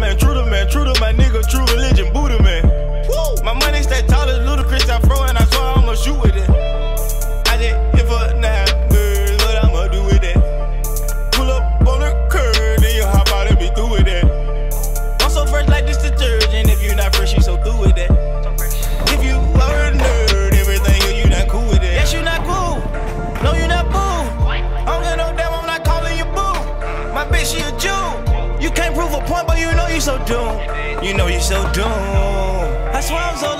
man, true to man, true to my nigga, true religion, Buddha man. Woo! My money stay tall as Ludacris, I throw and I swear I'ma shoot with it. I just hit for nine birds, what I'ma do with that? Pull up on the curb, then you hop out and be through with that. I'm so fresh like this detergent, if you're not fresh, you so through with that. If you are a nerd, everything you, you not cool with it. Yes, you not cool. No, you not boo. I don't get no damn, I'm not calling you boo. My bitch, she a Jew. You can't prove a point, but you know you so doomed. You know you so doomed. I swear I'm so